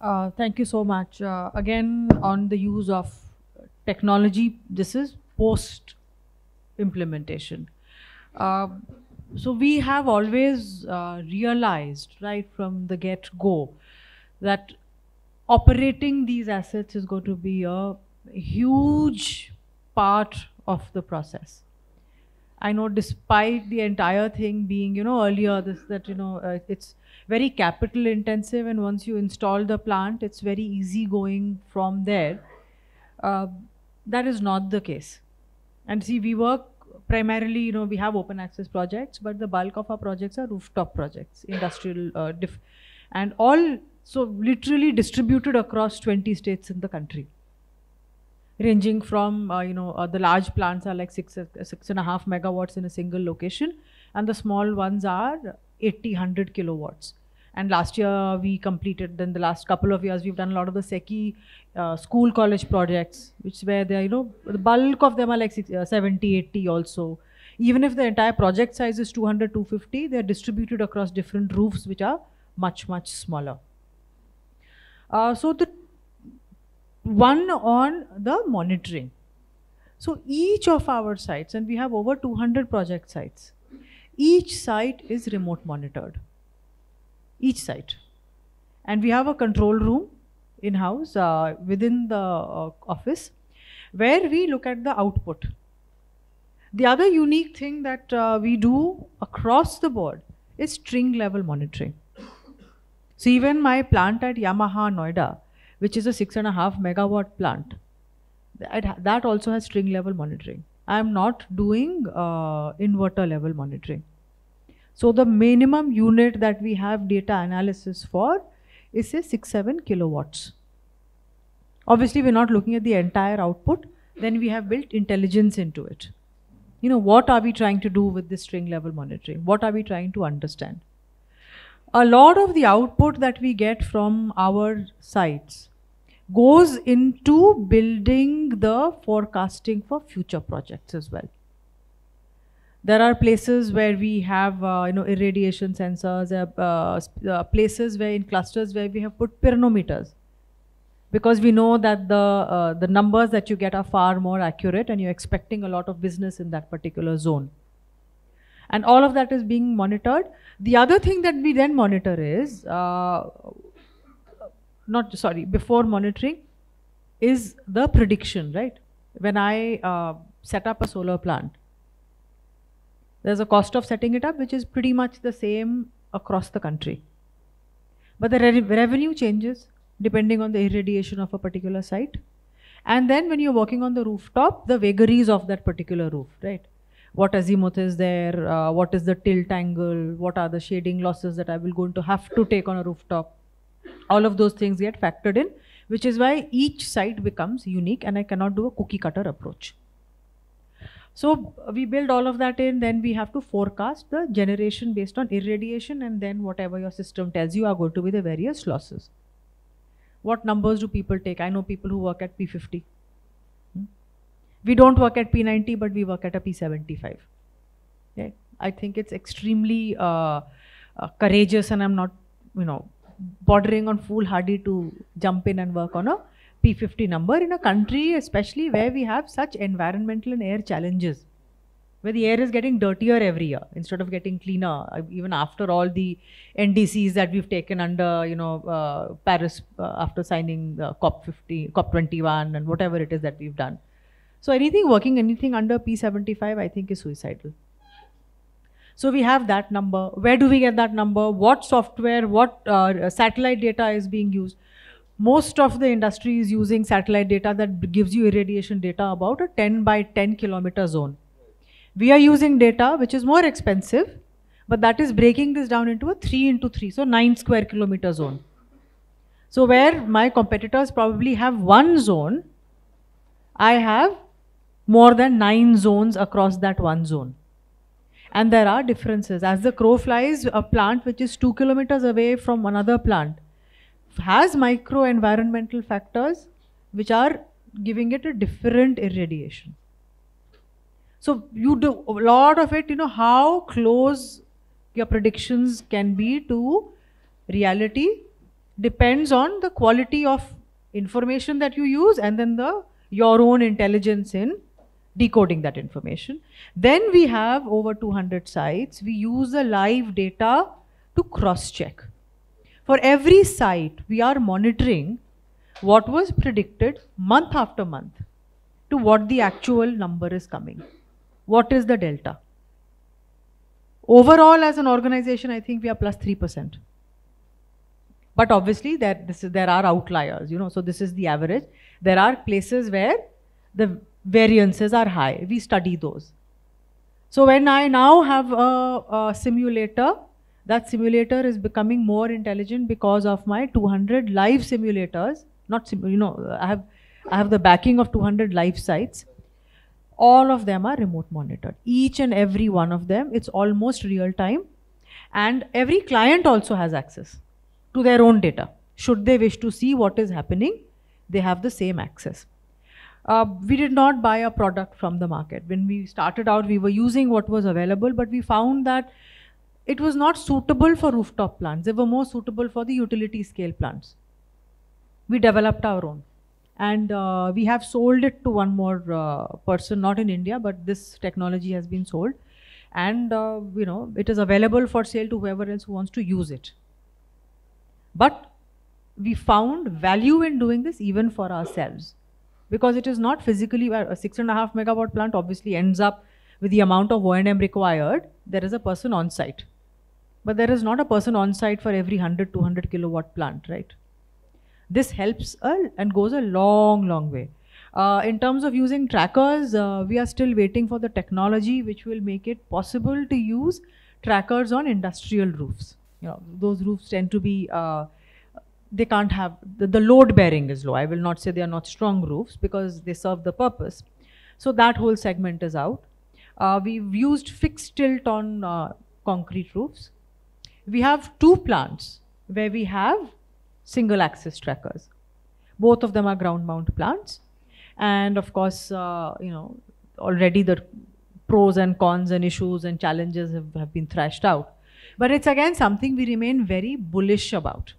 Uh, thank you so much. Uh, again, on the use of technology, this is post implementation. Uh, so we have always uh, realized, right from the get go, that operating these assets is going to be a huge part of the process. I know despite the entire thing being, you know, earlier this that, you know, uh, it's very capital intensive and once you install the plant, it's very easy going from there. Uh, that is not the case. And see, we work primarily, you know, we have open access projects, but the bulk of our projects are rooftop projects, industrial, uh, diff and all, so literally distributed across 20 states in the country ranging from uh, you know uh, the large plants are like six uh, six and a half megawatts in a single location and the small ones are 80 100 kilowatts. And last year we completed then the last couple of years we've done a lot of the SECI uh, school college projects which where they are you know the bulk of them are like six, uh, 70 80 also. Even if the entire project size is 200 250 they're distributed across different roofs which are much much smaller. So the one on the monitoring. So each of our sites, and we have over 200 project sites, each site is remote monitored. Each site. And we have a control room in-house uh, within the uh, office where we look at the output. The other unique thing that uh, we do across the board is string level monitoring. So even my plant at Yamaha Noida, which is a six and a half megawatt plant. That, that also has string level monitoring. I am not doing uh, inverter level monitoring. So the minimum unit that we have data analysis for is say 6, 7 kilowatts. Obviously, we're not looking at the entire output. Then we have built intelligence into it. You know, what are we trying to do with this string level monitoring? What are we trying to understand? A lot of the output that we get from our sites goes into building the forecasting for future projects as well. There are places where we have, uh, you know, irradiation sensors, uh, uh, uh, places where in clusters where we have put pyranometers. Because we know that the, uh, the numbers that you get are far more accurate and you're expecting a lot of business in that particular zone. And all of that is being monitored. The other thing that we then monitor is, uh, not sorry, before monitoring, is the prediction, right? When I uh, set up a solar plant, there's a cost of setting it up, which is pretty much the same across the country. But the re revenue changes depending on the irradiation of a particular site. And then when you're working on the rooftop, the vagaries of that particular roof, right? What azimuth is there, uh, what is the tilt angle, what are the shading losses that I will going to have to take on a rooftop. All of those things get factored in, which is why each site becomes unique and I cannot do a cookie cutter approach. So we build all of that in, then we have to forecast the generation based on irradiation and then whatever your system tells you are going to be the various losses. What numbers do people take? I know people who work at P50 we don't work at P90, but we work at a P75. Yeah, I think it's extremely uh, uh, courageous, and I'm not, you know, bordering on foolhardy to jump in and work on a P50 number in a country, especially where we have such environmental and air challenges, where the air is getting dirtier every year instead of getting cleaner, uh, even after all the NDCs that we've taken under, you know, uh, Paris uh, after signing COP50, COP21, and whatever it is that we've done. So anything working, anything under P75, I think is suicidal. So we have that number. Where do we get that number? What software, what uh, satellite data is being used? Most of the industry is using satellite data that gives you irradiation data about a 10 by 10 kilometer zone. We are using data which is more expensive, but that is breaking this down into a 3 into 3, so 9 square kilometer zone. So where my competitors probably have one zone, I have more than nine zones across that one zone. And there are differences. As the crow flies, a plant which is two kilometers away from another plant has micro environmental factors which are giving it a different irradiation. So you do a lot of it, you know, how close your predictions can be to reality depends on the quality of information that you use and then the your own intelligence in decoding that information. Then we have over 200 sites. We use the live data to cross check. For every site, we are monitoring what was predicted month after month to what the actual number is coming. What is the delta? Overall, as an organization, I think we are plus 3%. But obviously, there, this is, there are outliers, you know, so this is the average. There are places where the variances are high. We study those. So when I now have a, a simulator, that simulator is becoming more intelligent because of my 200 live simulators. Not, sim you know, I have, I have the backing of 200 live sites. All of them are remote monitored. Each and every one of them, it's almost real time. And every client also has access to their own data. Should they wish to see what is happening, they have the same access. Uh, we did not buy a product from the market. When we started out, we were using what was available, but we found that it was not suitable for rooftop plants. They were more suitable for the utility scale plants. We developed our own. And uh, we have sold it to one more uh, person, not in India, but this technology has been sold. And, uh, you know, it is available for sale to whoever else who wants to use it. But we found value in doing this even for ourselves because it is not physically a six and a half megawatt plant obviously ends up with the amount of O&M required. There is a person on site. But there is not a person on site for every 100 200 kilowatt plant right? This helps uh, and goes a long long way. Uh, in terms of using trackers uh, we are still waiting for the technology which will make it possible to use trackers on industrial roofs. You know those roofs tend to be uh, they can't have the, the, load bearing is low. I will not say they are not strong roofs because they serve the purpose. So that whole segment is out. Uh, we've used fixed tilt on uh, concrete roofs. We have two plants where we have single axis trackers. Both of them are ground mount plants. And of course uh, you know already the pros and cons and issues and challenges have, have been thrashed out. But it's again something we remain very bullish about.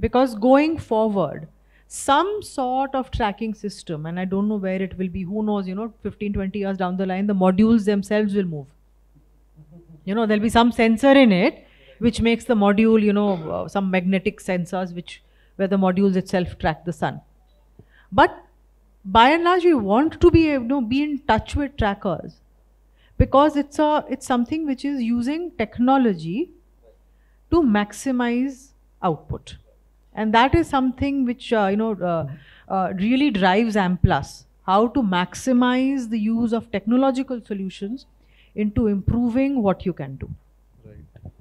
Because going forward, some sort of tracking system, and I don't know where it will be, who knows, you know, 15, 20 years down the line, the modules themselves will move. You know, there'll be some sensor in it which makes the module, you know, uh, some magnetic sensors which where the modules itself track the sun. But by and large, we want to be, you know, be in touch with trackers because it's a it's something which is using technology to maximize output and that is something which uh, you know uh, uh, really drives Amplus how to maximize the use of technological solutions into improving what you can do. Right.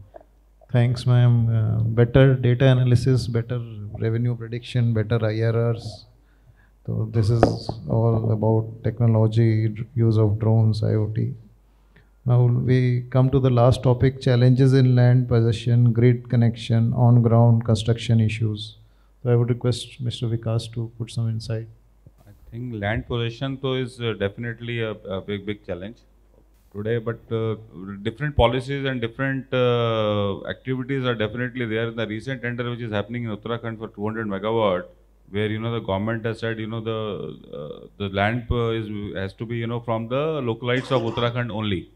Thanks ma'am. Uh, better data analysis better revenue prediction better irrs so this is all about technology use of drones iot now we come to the last topic, challenges in land possession, grid connection, on-ground construction issues. So I would request Mr. Vikas to put some insight. I think land possession though is uh, definitely a, a, big, big challenge today, but uh, different policies and different uh, activities are definitely there. In the recent tender which is happening in Uttarakhand for 200 megawatt, where you know the government has said you know the uh, the land uh, is has to be you know from the localites of Uttarakhand only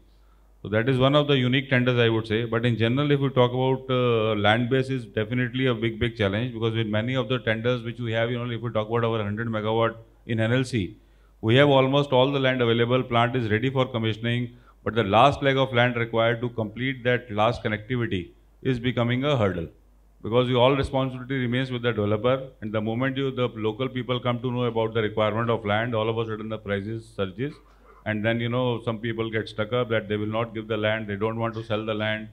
so that is one of the unique tenders I would say. But in general, if we talk about uh, land base is definitely a big, big challenge because with many of the tenders which we have, you know, if we talk about our 100 megawatt in NLC, we have almost all the land available, plant is ready for commissioning, but the last leg of land required to complete that last connectivity is becoming a hurdle because all responsibility remains with the developer. And the moment you the local people come to know about the requirement of land all of a sudden the prices surges and then you know some people get stuck up that they will not give the land they don't want to sell the land.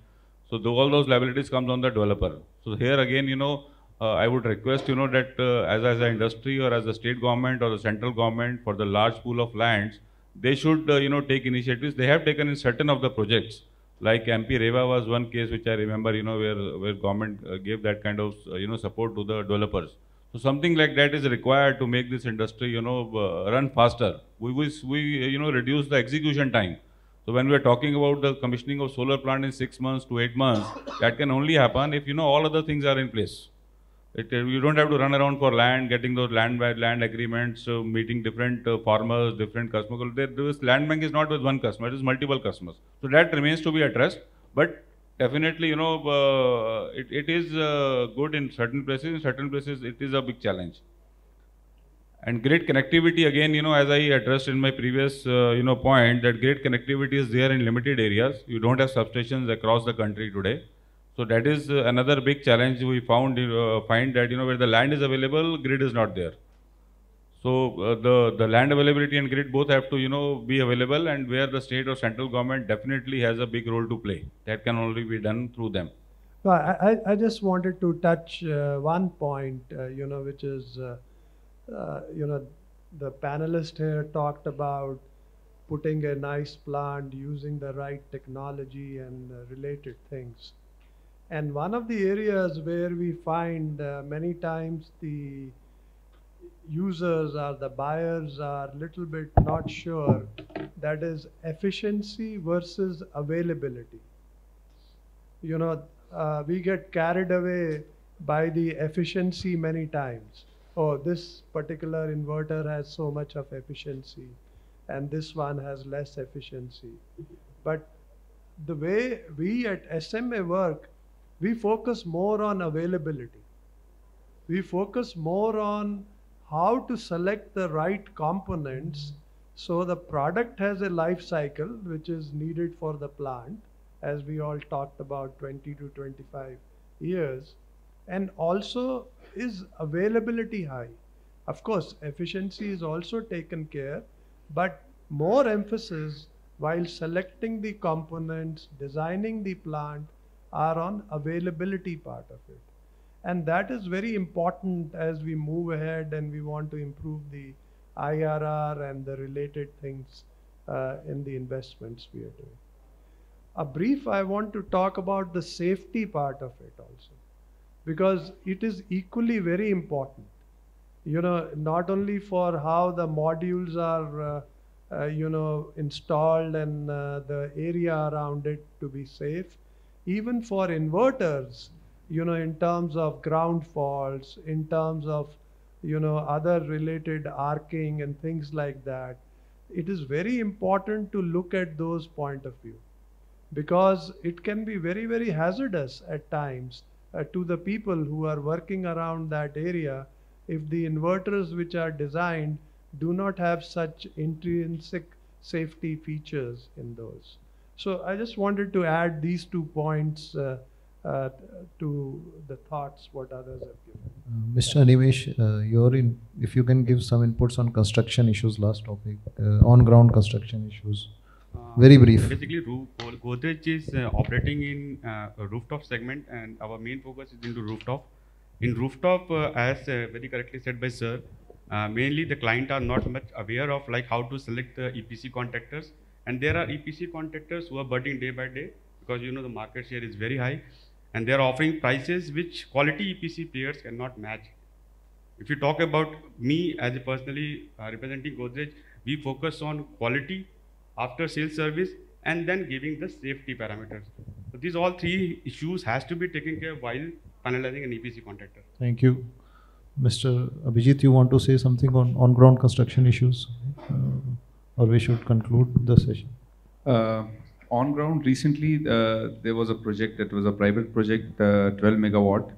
So the, all those liabilities comes on the developer. So here again you know uh, i would request you know that uh, as as an industry or as a state government or the central government for the large pool of lands they should uh, you know take initiatives. They have taken in certain of the projects. Like mp Rewa was one case which i remember you know where where government uh, gave that kind of uh, you know support to the developers so something like that is required to make this industry, you know, uh, run faster. We, we, we, you know, reduce the execution time. So when we are talking about the commissioning of solar plant in six months to eight months, that can only happen if, you know, all other things are in place. It, uh, you don't have to run around for land, getting those land by land agreements, uh, meeting different uh, farmers, different customers. There, this land bank is not with one customer; it is multiple customers. So that remains to be addressed. But definitely, you know, uh, it, it is uh, good in certain places. In certain places, it is a big challenge. And grid connectivity, again, you know, as I addressed in my previous, uh, you know, point, that grid connectivity is there in limited areas. You don't have substations across the country today. So that is uh, another big challenge we found, uh, find that, you know, where the land is available, grid is not there. So uh, the, the land availability and grid both have to, you know, be available and where the state or central government definitely has a big role to play. That can only be done through them. No, I, I- just wanted to touch uh, one point, uh, you know, which is, uh, uh, you know, the panelist here talked about putting a nice plant, using the right technology and uh, related things. And one of the areas where we find many times the users or the buyers are little bit not sure, that is efficiency versus availability you know, uh, we get carried away by the efficiency many times. Oh, this particular inverter has so much of efficiency, and this one has less efficiency. But the way we at SMA work, we focus more on availability. We focus more on how to select the right components so the product has a life cycle which is needed for the plant as we all talked about 20 to 25 years and also is availability high. Of course efficiency is also taken care but more emphasis while selecting the components designing the plant are on availability part of it and that is very important as we move ahead and we want to improve the IRR and the related things uh, in the investments we are doing. A brief I want to talk about the safety part of it also because it is equally very important. You know not only for how the modules are uh, uh, you know installed and uh, the area around it to be safe even for inverters you know in terms of ground faults in terms of you know other related arcing and things like that it is very important to look at those point of view. Because it can be very very hazardous at times uh, to the people who are working around that area if the inverters which are designed do not have such intrinsic safety features in those. So i just wanted to add these two points uh, uh, to the thoughts what others have given Uh, Mr. Animesh, uh, you're in, if you can give some inputs on construction issues, last topic, uh, on ground construction issues. Uh, Very brief. Basically, Ru- Godrej is uh, operating in uh, rooftop segment, and our main focus is into rooftop. In rooftop, uh, as uh, very correctly said by sir, uh, mainly the client are not much aware of like how to select the EPC contractors, and there are EPC contractors who are budding day by day because you know the market share is very high, and they are offering prices which quality EPC players cannot match. If you talk about me as a personally uh, representing Godrej, we focus on quality, after sales service, and then giving the safety parameters. So these all three issues has to be taken care of while finalizing an EPC contractor. Thank you. Mr. Abhijit, you want to say something on on ground construction issues? Uh, Or we should conclude the session? Uh, on ground, recently uh, there was a project that was a private project, uh, 12 megawatt.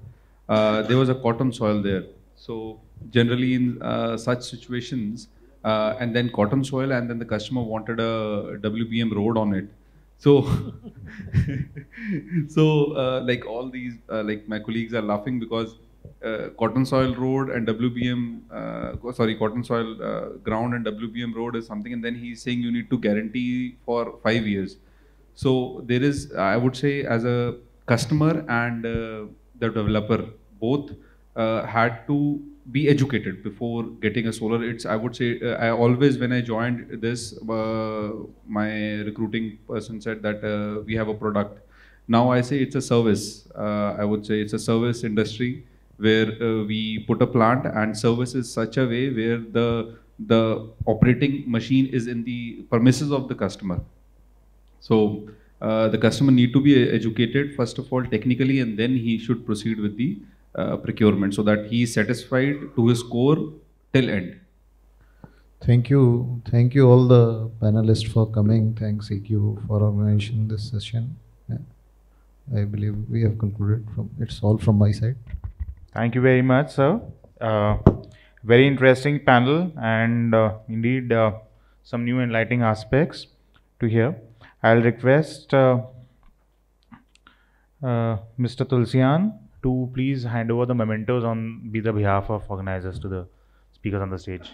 Uh, there was a cotton soil there. So generally in uh, such situations, uh, and then cotton soil, and then the customer wanted a WBM road on it. So, so uh, like all these, like my colleagues are laughing because cotton soil road and WBM, sorry, cotton soil ground and WBM road is something, and then he's saying you need to guarantee for five years. So there is, I would say, as a customer and uh, the developer, both uh, had to be educated before getting a solar. It's, I would say, uh, I always, when I joined this, uh, my recruiting person said that uh, we have a product. Now I say it's a service. Uh, I would say it's a service industry where we put a plant and service is such a way where the the operating machine is in the premises of the customer. So uh, the customer need to be educated first of all technically, and then he should proceed with the uh, procurement so that he is satisfied to his core till end. Thank you. Thank you all the panelists for coming. Thanks EQ for organizing this session. Yeah. I believe we have concluded from it's all from my side. Thank you very much, sir. Uh, very interesting panel and uh, indeed uh, some new enlightening aspects to hear. I'll request uh, uh, Mr. Tulsian to please hand over the mementos on be the behalf of organizers to the speakers on the stage.